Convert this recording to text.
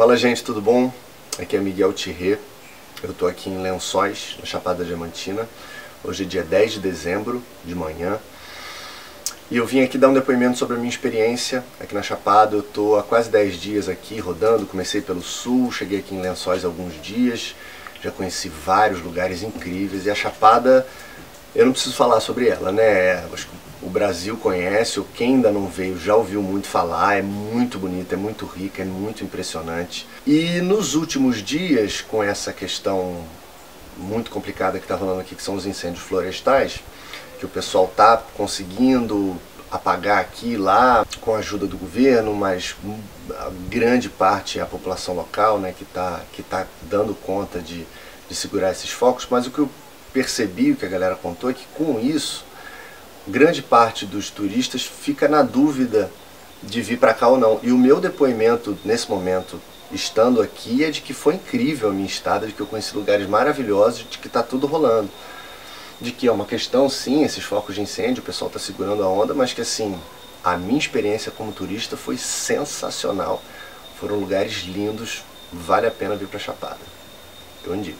Fala gente, tudo bom? Aqui é Miguel Thierry. Eu estou aqui em Lençóis, na Chapada Diamantina. Hoje é dia 10 de dezembro, de manhã. E eu vim aqui dar um depoimento sobre a minha experiência aqui na Chapada. Eu estou há quase 10 dias aqui rodando. Comecei pelo sul, cheguei aqui em Lençóis alguns dias. Já conheci vários lugares incríveis. E a Chapada, eu não preciso falar sobre ela, né? O Brasil conhece, ou quem ainda não veio já ouviu muito falar, é muito bonita, é muito rica, é muito impressionante. E nos últimos dias, com essa questão muito complicada que está rolando aqui, que são os incêndios florestais, que o pessoal está conseguindo apagar aqui e lá com a ajuda do governo, mas a grande parte é a população local né, que está que tá dando conta de, de segurar esses focos. Mas o que eu percebi, o que a galera contou, é que com isso grande parte dos turistas fica na dúvida de vir para cá ou não. E o meu depoimento nesse momento, estando aqui, é de que foi incrível a minha estada, de que eu conheci lugares maravilhosos, de que está tudo rolando. De que é uma questão, sim, esses focos de incêndio, o pessoal está segurando a onda, mas que assim, a minha experiência como turista foi sensacional. Foram lugares lindos, vale a pena vir para Chapada. Eu indico.